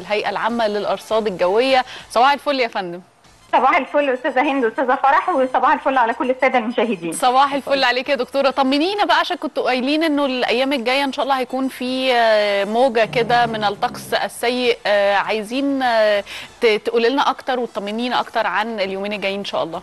الهيئة العامة للأرصاد الجوية. صباح الفل يا فندم. صباح الفل أستاذة هند واستاذه فرح وصباح الفل على كل السادة المشاهدين. صباح الفل عليك يا دكتورة. طمنينا بقى عشان كنتوا قايلين إنه الأيام الجاية إن شاء الله هيكون في آه، موجة كده من الطقس السيء. آه، عايزين آه، تقولي لنا أكتر وتطمنينا أكتر عن اليومين الجايين إن شاء الله.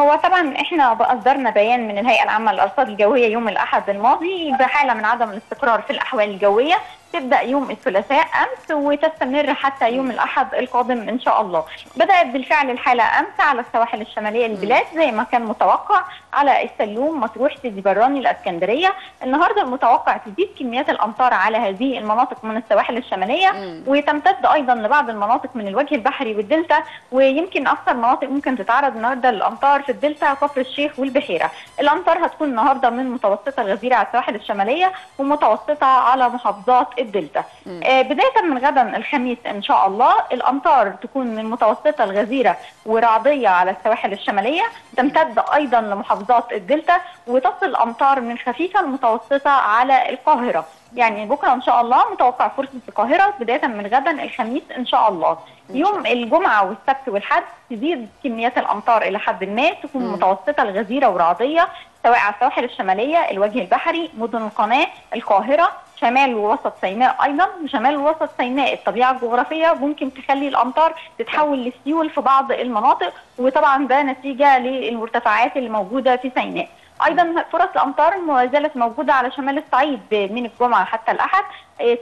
هو طبعا إحنا اصدرنا بيان من الهيئة العامة للأرصاد الجوية يوم الأحد الماضي بحالة من عدم الاستقرار في الأحوال الجوية. تبدأ يوم الثلاثاء أمس وتستمر حتى يوم الأحد القادم إن شاء الله. بدأت بالفعل الحالة أمس على السواحل الشمالية للبلاد زي ما كان متوقع على السلوم مطروح سيدي براني الإسكندرية، النهارده المتوقع تزيد كميات الأمطار على هذه المناطق من السواحل الشمالية مم. وتمتد أيضا لبعض المناطق من الوجه البحري والدلتا ويمكن أكثر مناطق ممكن تتعرض النهارده للأمطار في الدلتا كفر الشيخ والبحيرة. الأمطار هتكون النهارده من متوسطة الغزيرة على السواحل الشمالية ومتوسطة على محافظات الدلتا. آه بداية من غدا الخميس إن شاء الله الأمطار تكون من متوسطة الغزيرة ورعدية على السواحل الشمالية تمتد أيضا لمحافظات الدلتا وتصل امطار من خفيفة لمتوسطه على القاهرة. يعني بكرة إن شاء الله متوقع فرصة القاهرة بداية من غدا الخميس إن شاء الله. يوم الجمعة والسبت والحد تزيد كميات الأمطار إلى حد ما تكون. متوسطة الغزيرة ورعدية سواء على السواحل الشمالية، الوجه البحري، مدن القناة، القاهرة، شمال ووسط سيناء أيضا، وشمال ووسط سيناء الطبيعة الجغرافية ممكن تخلي الأمطار تتحول لسيول في بعض المناطق وطبعا ده نتيجة للمرتفعات اللي موجودة في سيناء. أيضا فرص الأمطار ما زالت موجودة على شمال الصعيد من الجمعة حتى الأحد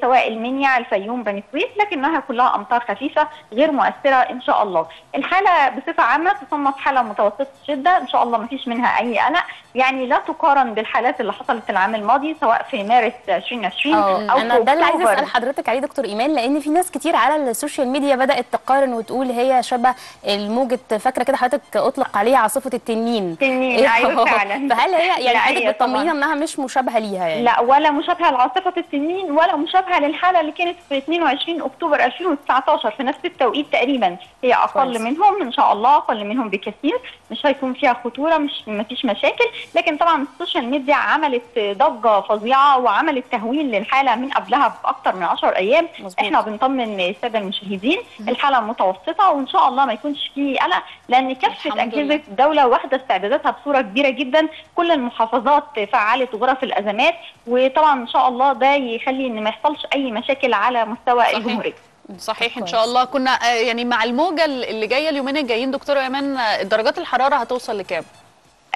سواء المنيا الفيوم بني سويف لكنها كلها أمطار خفيفة غير مؤثرة إن شاء الله. الحالة بصفة عامة تصنف حالة متوسطة الشده إن شاء الله ما فيش منها أي قلق يعني لا تقارن بالحالات اللي حصلت العام الماضي سواء في مارس 2020 آه أو أنا ده اللي عايزة أكتوبر. أسأل حضرتك عليه دكتور إيمان لأن في ناس كتير على ال social media بدأت تقارن وتقول هي شبه الموجة فاكرة كده حضرتك أطلق عليها عاصفة التنين تنين أيوه فعلا فهل هي يعني حضرتك بتطمنينا. إنها مش مشابهة ليها يعني لا ولا مشابهة لعاصفة التنين ولا مشابهة للحالة اللي كانت في 22 أكتوبر 2019 في نفس التوقيت تقريبا. هي أقل كويس. منهم إن شاء الله أقل منهم بكثير. مش هيكون فيها خطورة مش ما فيش مشاكل. لكن طبعا ال social media عملت ضجة فظيعة وعملت تهويل للحالة من قبلها باكثر من 10 أيام. مظبوط. إحنا بنطمن الساده المشاهدين. الحالة متوسطة وإن شاء الله ما يكونش فيه قلق لأن كافة أجهزة. الدولة واخده استعداداتها بصورة كبيرة جدا. كل المحافظات فعلت غرف الأزمات. وطبعا إن شاء الله ده يخلي إن ما يحصلش أي مشاكل على مستوى صحيح. الجمهورية صحيح إن كويس. شاء الله كنا آه، يعني مع الموجة اللي جاية اليومين الجايين دكتورة أيمان آه، درجات الحرارة هتوصل لكام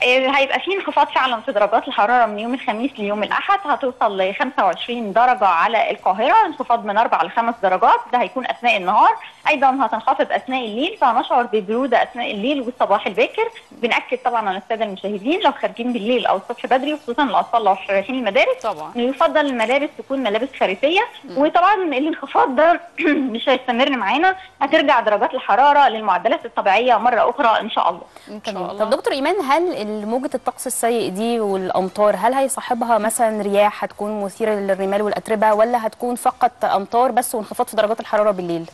هيبقى في انخفاض فعلا في درجات الحرارة من يوم الخميس ليوم الأحد هتوصل ل 25 درجة على القاهرة انخفاض من 4 ل 5 درجات ده هيكون أثناء النهار. أيضا هتنخفض أثناء الليل فهنشعر ببرودة أثناء الليل والصباح الباكر. بنأكد طبعا على السادة المشاهدين لو خارجين بالليل أو الصبح بدري وخصوصا الاطفال لو رايحين المدارس طبعا. يفضل الملابس تكون ملابس خريفية. وطبعا الانخفاض ده مش هيستمر معانا. هترجع درجات الحرارة للمعدلات الطبيعية مرة أخرى إن شاء الله. إن شاء. الله طب دكتور إيمان هل موجه الطقس السيء دي والأمطار هل هيصاحبها مثلا رياح هتكون مثيرة للرمال والأتربة ولا هتكون فقط أمطار بس وانخفاض في درجات الحرارة بالليل؟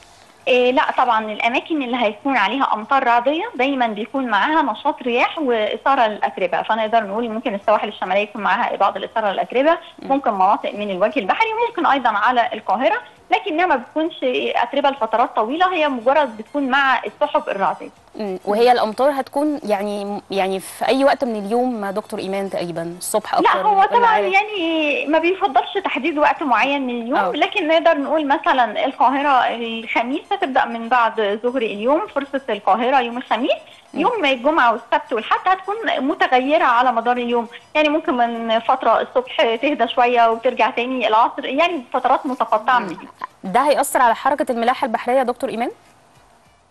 إيه لا طبعا الأماكن اللي هيكون عليها أمطار رعديه دايما بيكون معاها نشاط رياح وإثارة للأتربة. فنقدر نقول ممكن السواحل الشمالية يكون معاها بعض الإثارة للأتربة ممكن مناطق من الوجه البحري وممكن أيضا على القاهرة لكنها ما بتكونش أتربة لفترات طويلة هي مجرد بتكون مع السحب الرعديه. وهي الأمطار هتكون يعني يعني في أي وقت من اليوم دكتور إيمان تقريبا الصبح أكتر لا هو طبعا؟ يعني ما بيفضلش تحديد وقت معين من اليوم أه. لكن نقدر نقول مثلا القاهرة الخميس هتبدأ من بعد ظهر اليوم فرصة القاهرة يوم الخميس يوم الجمعة والسبت والحد هتكون متغيرة على مدار اليوم. يعني ممكن من فترة الصبح تهدى شوية وترجع تاني العصر يعني فترات متقطعة من اليوم. ده هيأثر على حركة الملاحة البحرية يا دكتور إيمان؟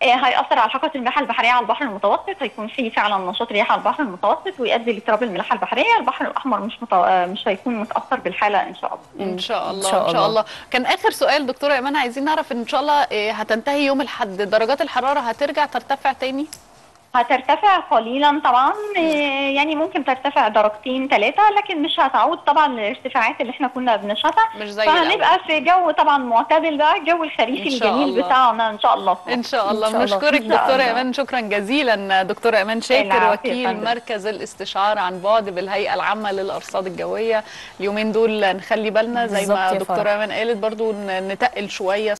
هيأثر على حركة الملاحة البحرية على البحر المتوسط هيكون في فعلا نشاط رياح على البحر المتوسط ويؤدي لاضطراب الملاحة البحرية. البحر الأحمر مش مت... آه، مش هيكون متأثر بالحالة إن شاء الله. إن شاء الله إن شاء إن شاء الله. الله. كان آخر سؤال دكتورة ايمان عايزين نعرف إن شاء الله آه، هتنتهي يوم الأحد درجات الحرارة هترجع ترتفع تاني؟ هترتفع قليلا طبعا آه، يعني ممكن ترتفع درجتين ثلاثة لكن مش هتعود طبعا للارتفاعات اللي إحنا كنا بنشهدها مش زي الأول. فهنبقى في جو طبعا معتدل بقى الجو الخريفي الجميل الله. بتاعنا إن شاء الله إن شاء الله إن شاء الله. بنشكرك دكتورة. ايمان شكرا جزيلا دكتورة ايمان شاكر وكيل. مركز الاستشاره عن بعد بالهيئة العامة للأرصاد الجوية اليومين دول نخلي بالنا زي ما دكتورة. ايمان قالت برضو نتقل شوية